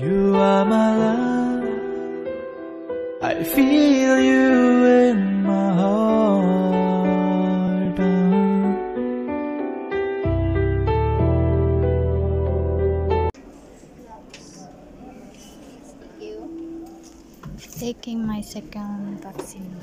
You are my love. I feel you in my heart. Taking my second vaccine.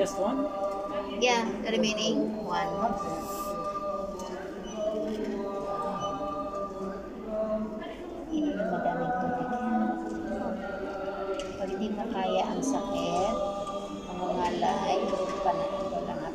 Just one? Yeah, the remaining one. Ng madaming tubig. Pag hindi makaya ang sakit, panahon ko lang at.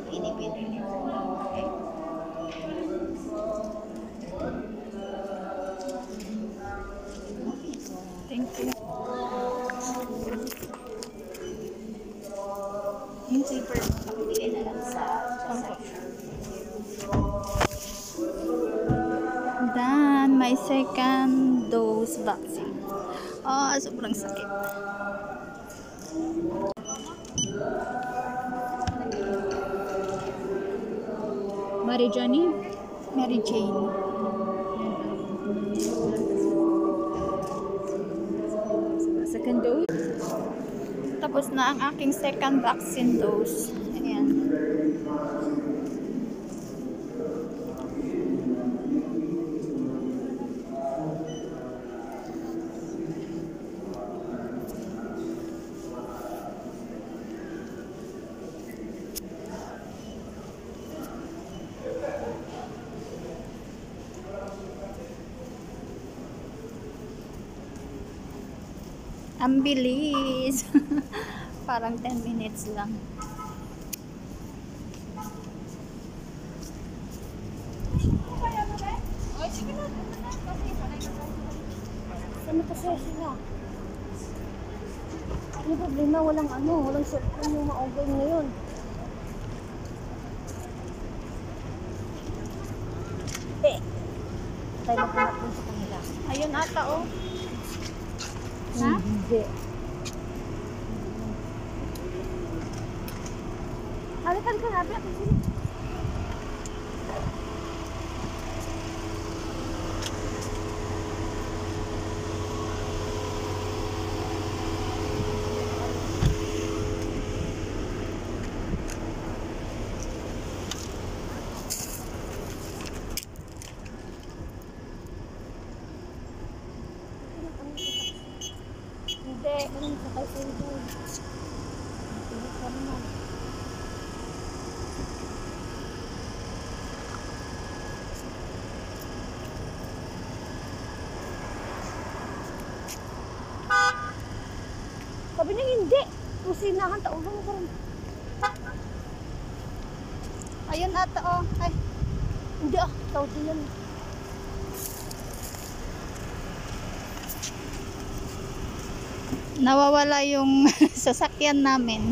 Second dose vaccine. Oh, sobrang sakit. Mary Johnny? Mary Jane. Second dose. Tapos na ang aking second vaccine dose. Ayan. Ang bilis. Parang 10 minutes lang. Ano kasi sila? Ano problema? Walang ano, walang cellphone yung maugay ngayon. Eh, tayo maghanap dun sa kanila. Ayun ata oh. Ha? Hindi. Halikan ka nabi ako sila. Hindi. Ano sa kay cellphone? Hindi ka naman. Sabi niya hindi. Kusinahan, taulan mo rin. Ayun ata oh. Ay, Hindi ah, tawag din yan. nawawala yung sasakyan namin.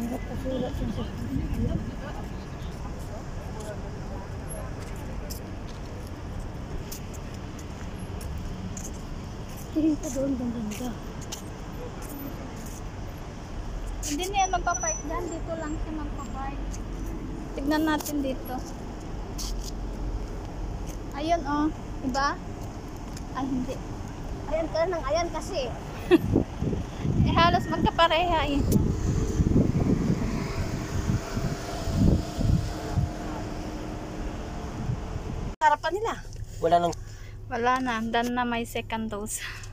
Hirap kasulat yung cellphone. Tingin ka doon, ang ganda. Hindi na yan magpapark dyan. Dito lang siya magpapark. Tignan natin dito. Ayun oh. Diba? Ay, hindi. Ayan ka nang ayan kasi. Eh, halos magkapareha eh. Harapan nila. Wala nang... Wala na. Done na may second dose.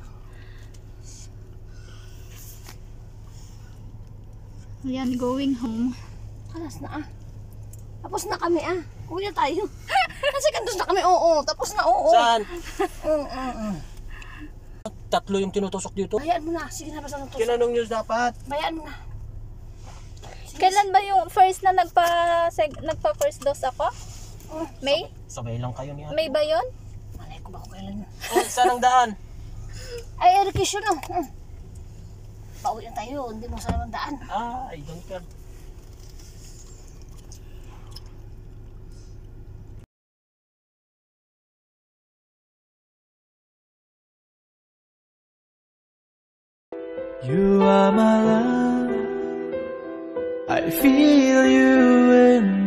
Ayan, going home. Alas na ah. Tapos na kami ah. Uwi na tayo. Kasi kantos na kami, oo. Tapos na, oo. Saan? Oo, oo, oo. Tatlo yung tinutusok dito. Bayaan mo na. Sige na, basta ng tusok. Kinanong nyo dapat. Bayaan mo na. Kailan kailan ba yung first na nagpa seg, nagpa first dose ako? May? Sabay lang kayo ni ate. May ba yun? Malay ko ba kung kailan yun? Oh, saan ang daan? Ay, Erikis yun oh. Pauwi na tayo, hindi mo sa daan. Ah, I don't care. You are my love. I feel you in